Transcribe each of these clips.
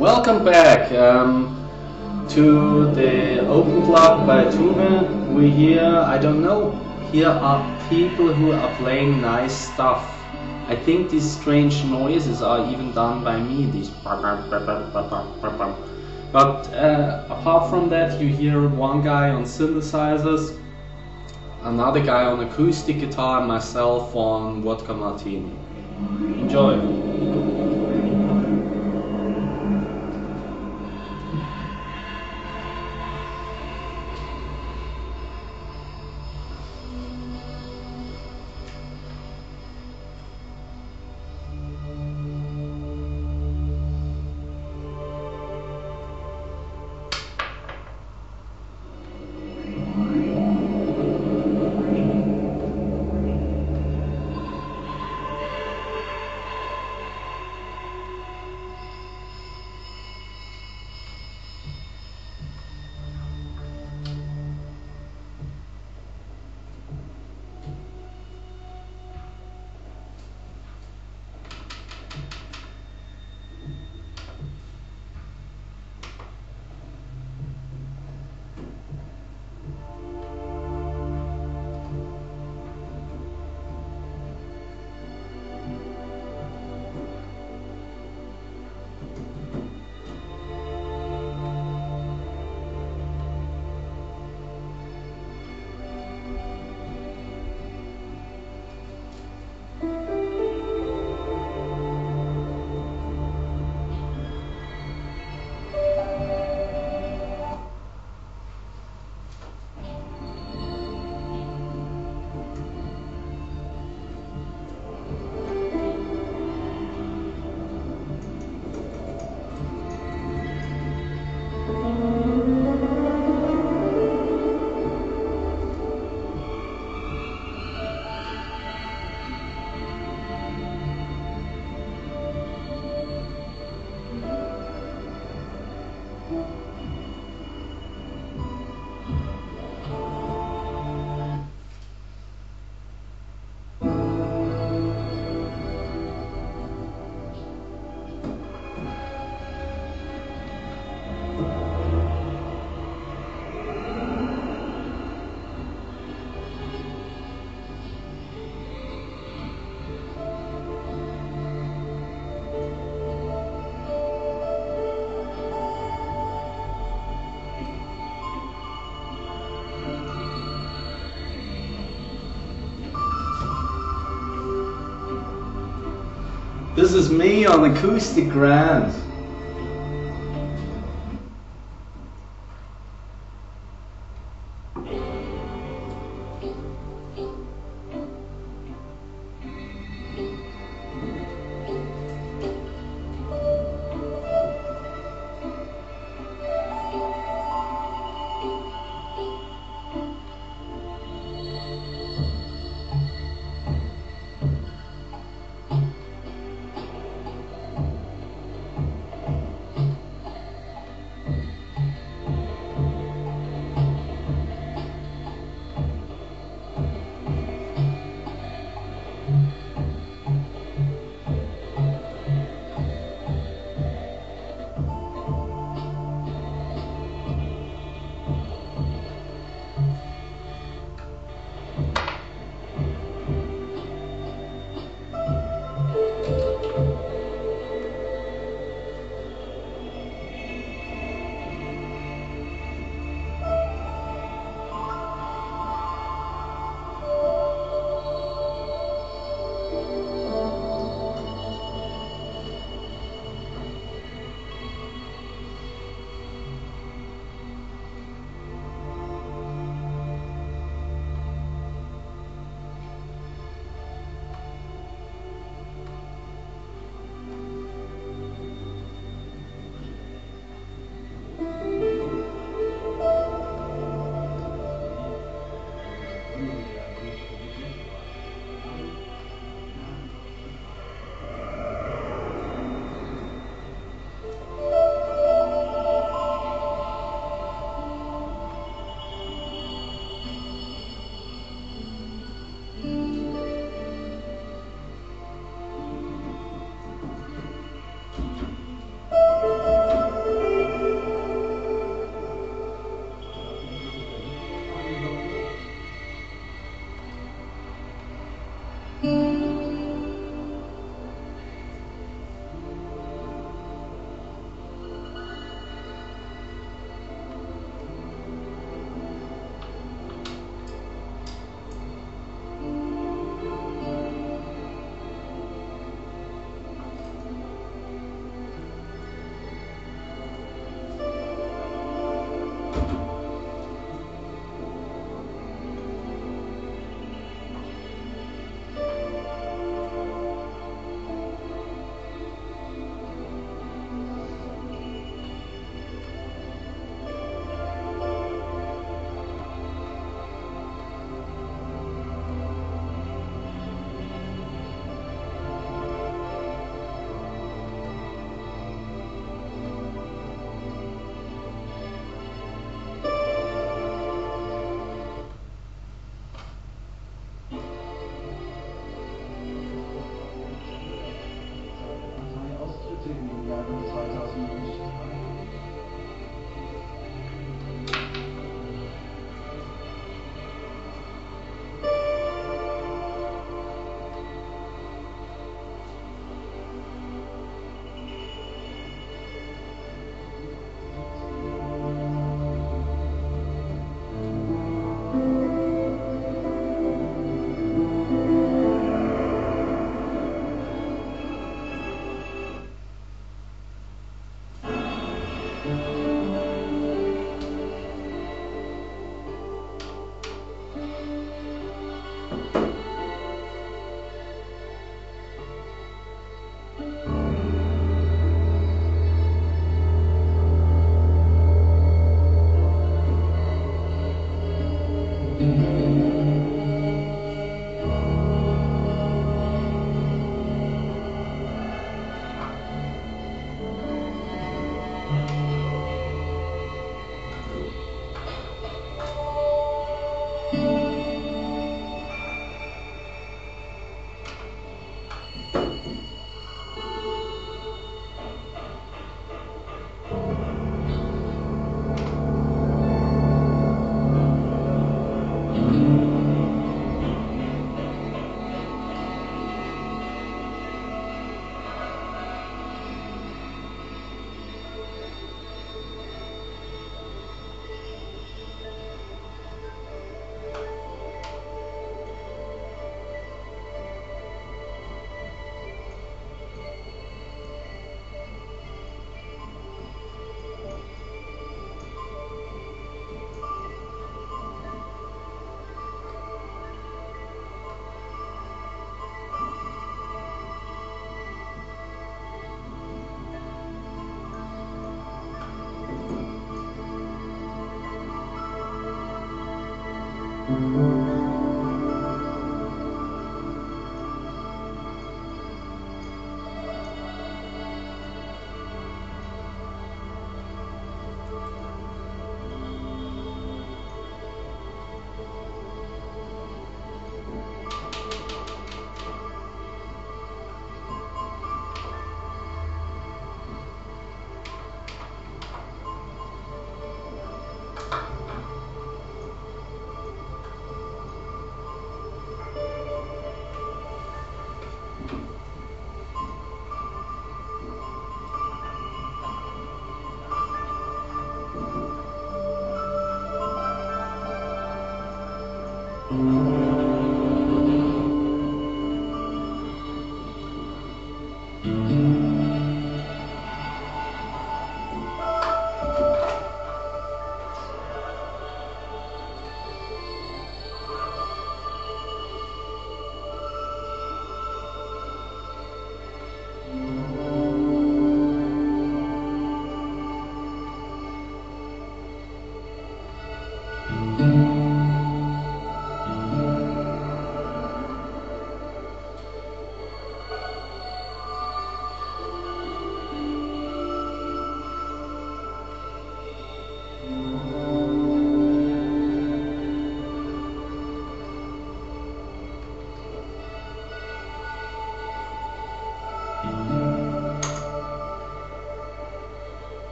Welcome back um, to the openplug by Tube. We hear, I don't know, here are people who are playing nice stuff. I think these strange noises are even done by me, these but uh, apart from that you hear one guy on synthesizers, another guy on acoustic guitar and myself on Vodka Martini. Enjoy! うん。This is me on acoustic grand.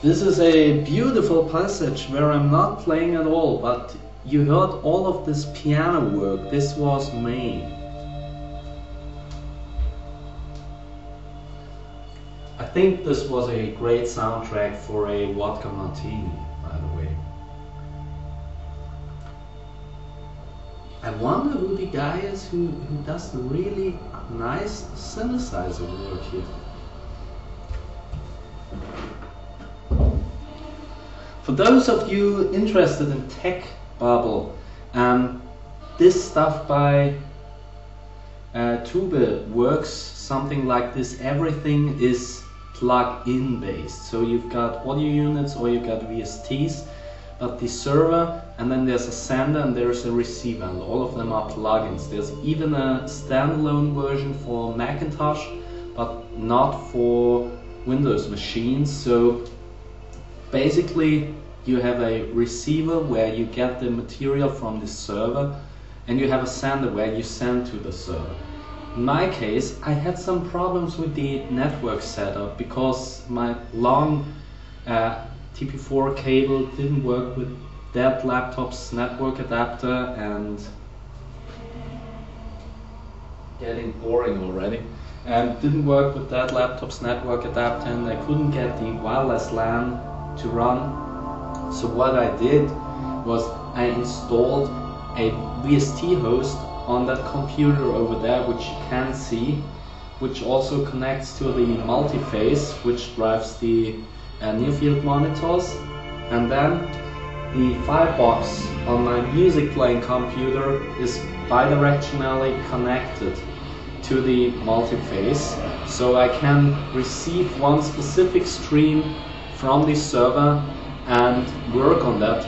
This is a beautiful passage where I'm not playing at all, but you heard all of this piano work. This was me. I think this was a great soundtrack for a vodka martini, by the way. I wonder who the guy is who, who does the really nice synthesizer work here. Those of you interested in tech bubble, um, this stuff by uh, Tube works something like this. Everything is plug-in based. So you've got audio units or you've got VSTs, but the server and then there's a sender and there's a receiver and all of them are plugins. There's even a standalone version for Macintosh, but not for Windows machines. So basically you have a receiver where you get the material from the server and you have a sender where you send to the server. In my case, I had some problems with the network setup because my long uh, TP4 cable didn't work with that laptop's network adapter and getting boring already and didn't work with that laptop's network adapter and I couldn't get the wireless LAN to run so what I did was I installed a VST host on that computer over there, which you can see, which also connects to the Multiface, which drives the uh, near field monitors. And then the Firebox on my music playing computer is bidirectionally connected to the Multiface. So I can receive one specific stream from the server and work on that.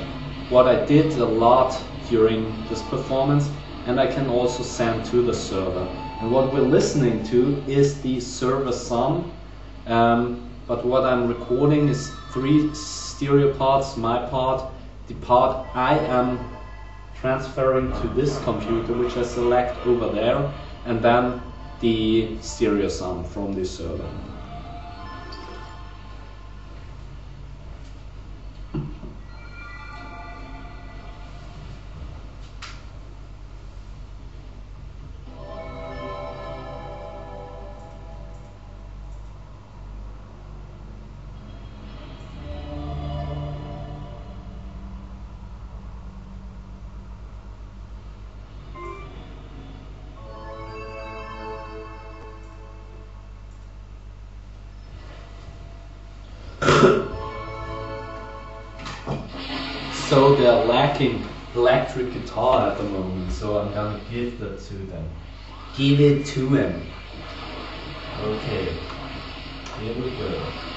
What I did a lot during this performance and I can also send to the server. And what we're listening to is the server sum, um, but what I'm recording is three stereo parts, my part, the part I am transferring to this computer which I select over there, and then the stereo sum from the server. so they're lacking electric guitar at the moment, so I'm gonna give that to them. Give it to them. Okay, here we go.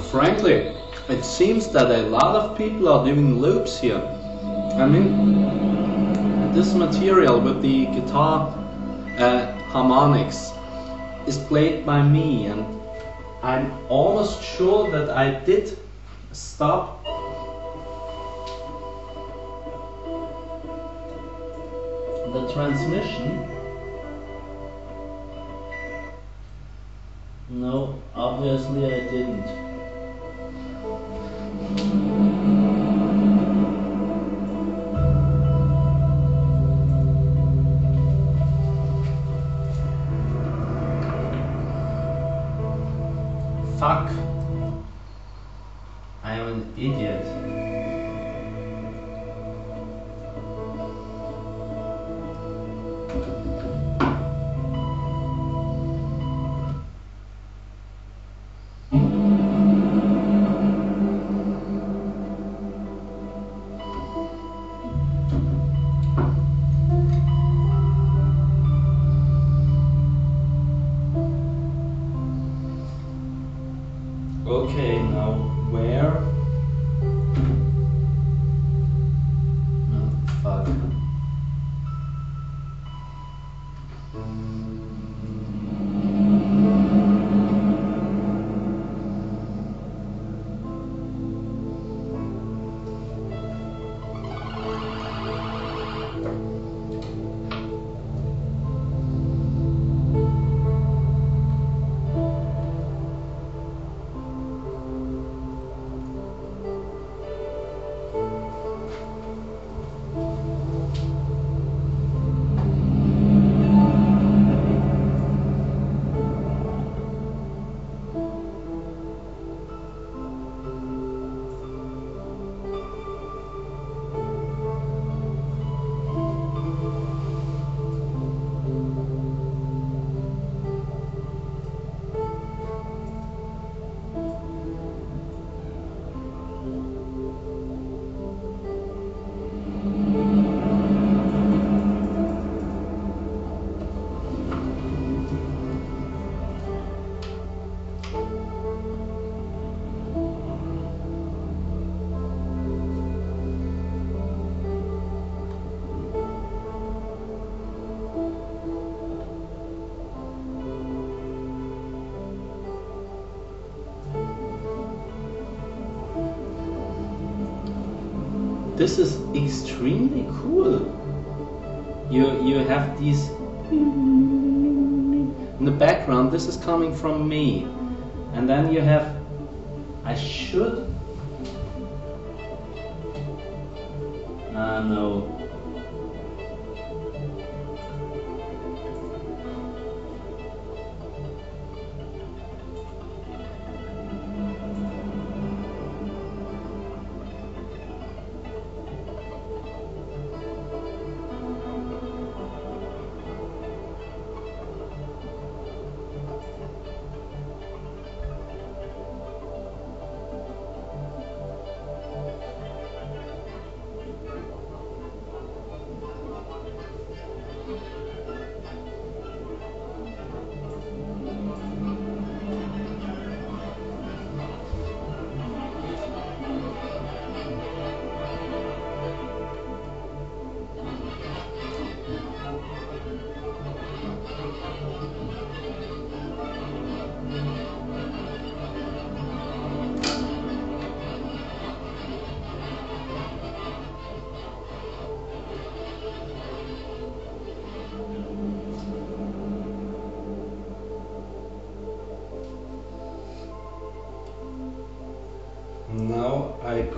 Frankly, it seems that a lot of people are doing loops here. I mean, this material with the guitar uh, harmonics is played by me, and I'm almost sure that I did stop the transmission. No, obviously I didn't. Okay, now This is extremely cool. You you have these in the background. This is coming from me, and then you have. I should.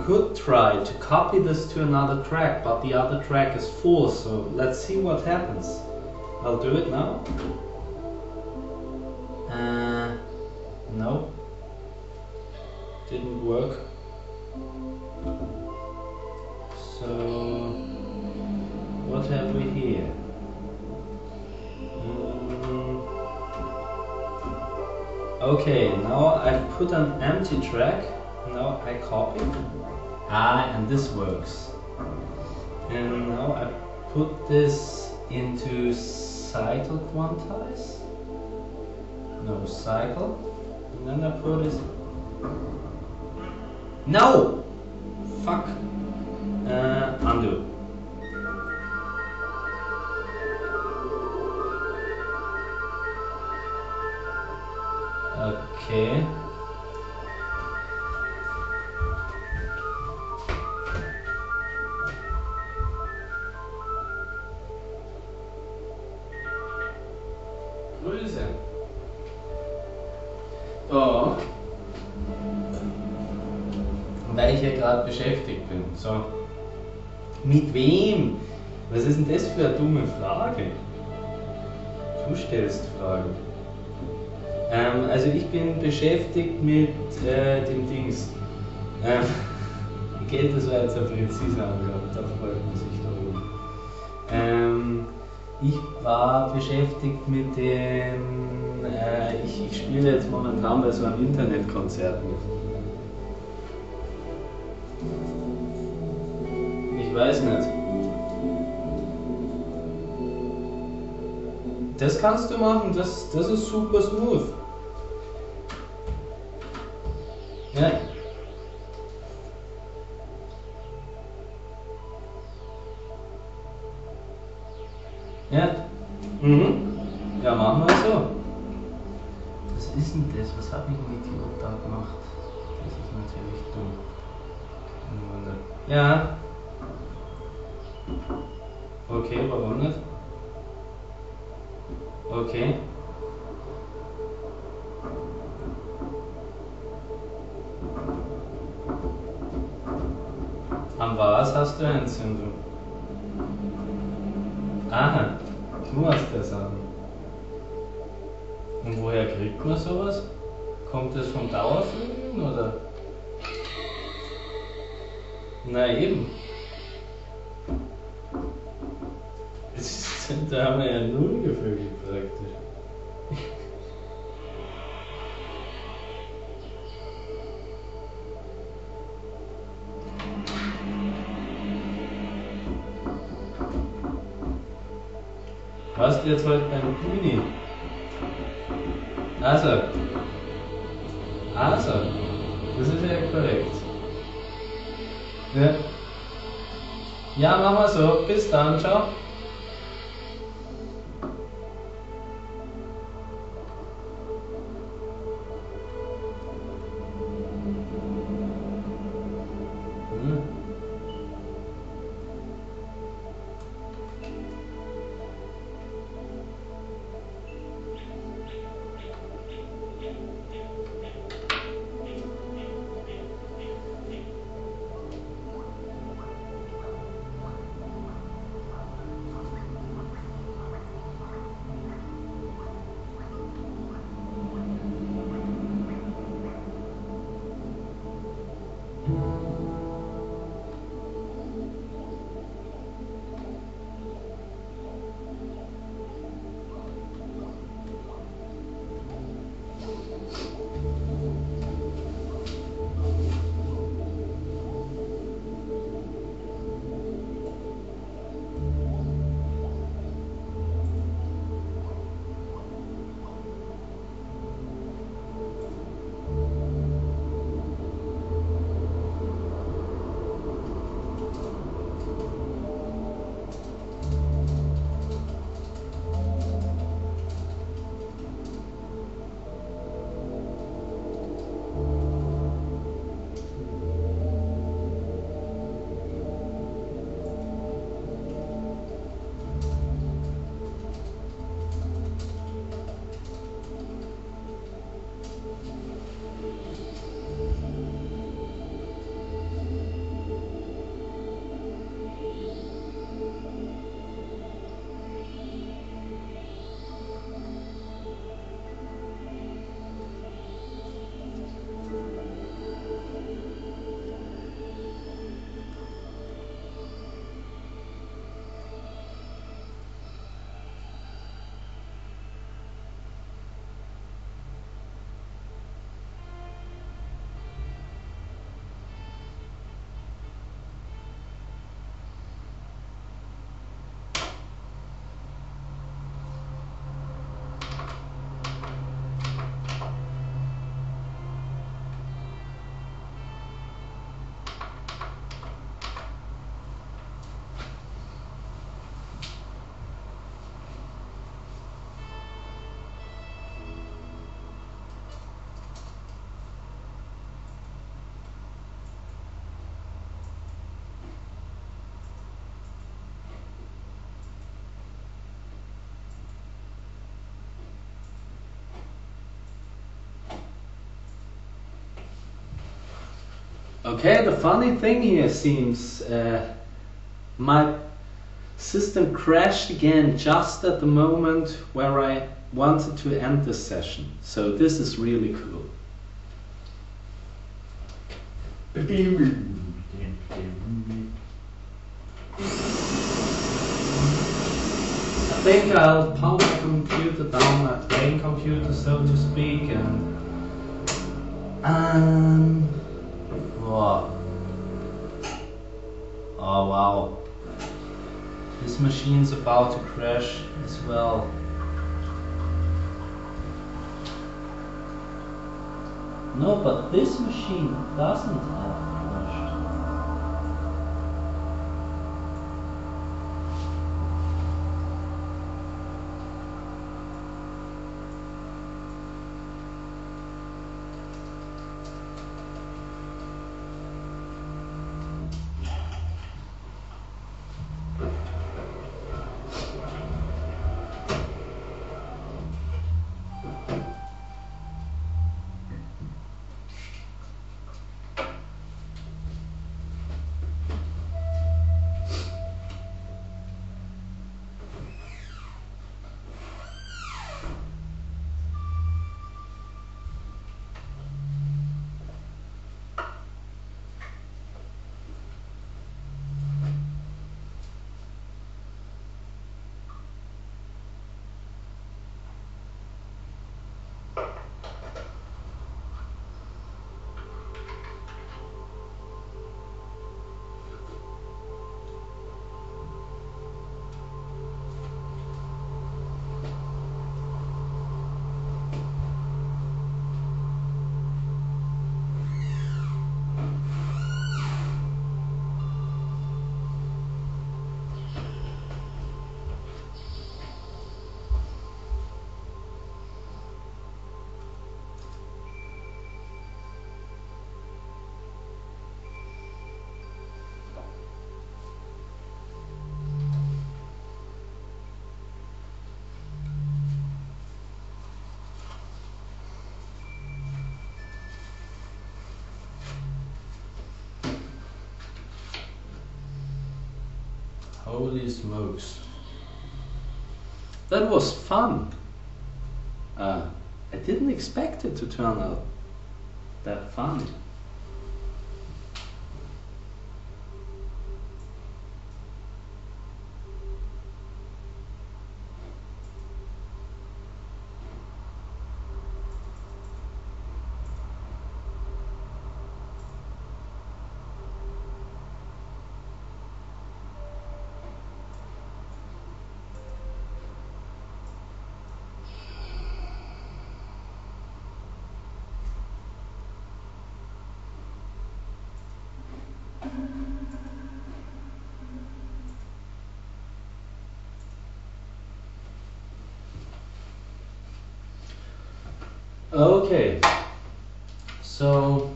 Could try to copy this to another track, but the other track is full, so let's see what happens. I'll do it now. Uh, no. Didn't work. So, what have we here? Mm, Okay, now I've put an empty track. Now I copy. Ah, and this works. And now I put this into cycle quantize. No cycle. And then I put it No! Fuck. Uh, undo. Okay. So. Mit wem? Was ist denn das für eine dumme Frage? Du stellst Fragen. Ähm, also ich bin beschäftigt mit äh, dem Dings. Ähm, geht das war jetzt eine präzise Angabe, da freut man sich darüber. Ähm, ich war beschäftigt mit dem, äh, ich, ich spiele jetzt momentan bei so einem Internetkonzert mit. Weiß nicht. Das kannst du machen, das, das ist super smooth. Entzündung? Aha, du hast das an. Und woher kriegt man sowas? Kommt das vom Dauerfliegen oder? Na eben. Da haben wir Du jetzt heute beim Uni? Also. Also. Das ist ja korrekt. Ja. Ja, machen wir so. Bis dann. Ciao. Okay, the funny thing here seems uh, my system crashed again just at the moment where I wanted to end this session. So this is really cool. I think I'll power the computer down, my brain computer, so to speak, and um, whoa. Oh wow, this machine's about to crash as well. No, but this machine doesn't have Holy smokes. That was fun. Uh, I didn't expect it to turn out that fun. Okay, so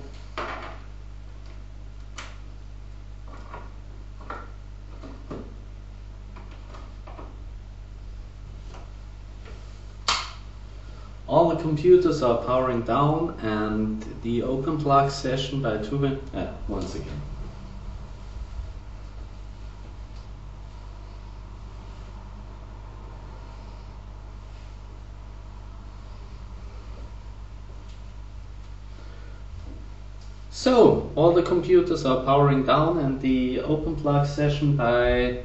all the computers are powering down and the openplug session by Tube, uh, once again. So, all the computers are powering down and the openplug session by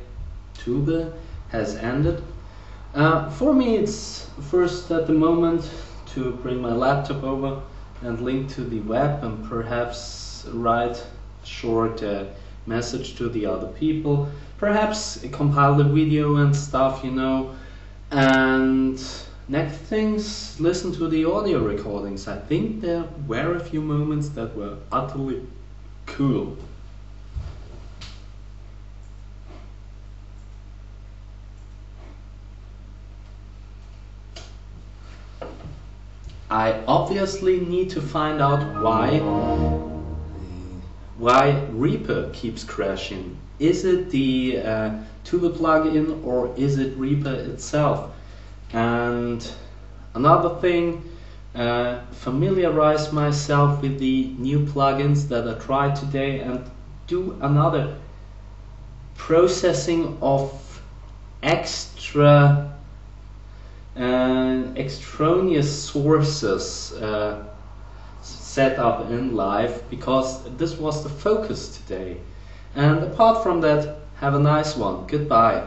Tube has ended. Uh, for me, it's first at the moment to bring my laptop over and link to the web and perhaps write short uh, message to the other people. Perhaps compile the video and stuff, you know. And next things, listen to the audio recordings. I think there were a few moments that were utterly cool. I obviously need to find out why why Reaper keeps crashing. Is it the uh, plugin or is it Reaper itself? And another thing, familiarize myself with the new plugins that I tried today and do another processing of extra uh, extraneous sources uh, set up in live because this was the focus today. And apart from that, have a nice one. Goodbye.